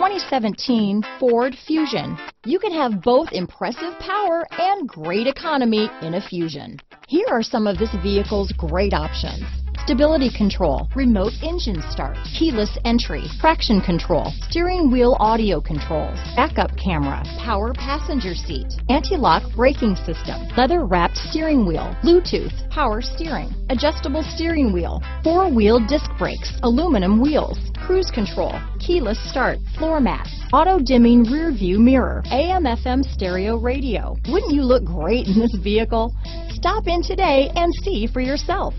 2017 Ford Fusion. You can have both impressive power and great economy in a Fusion. Here are some of this vehicle's great options. Stability control, remote engine start, keyless entry, traction control, steering wheel audio controls, backup camera, power passenger seat, anti-lock braking system, leather wrapped steering wheel, Bluetooth, power steering, adjustable steering wheel, four wheel disc brakes, aluminum wheels, cruise control, keyless start, floor mats, auto dimming rear view mirror, AM FM stereo radio. Wouldn't you look great in this vehicle? Stop in today and see for yourself.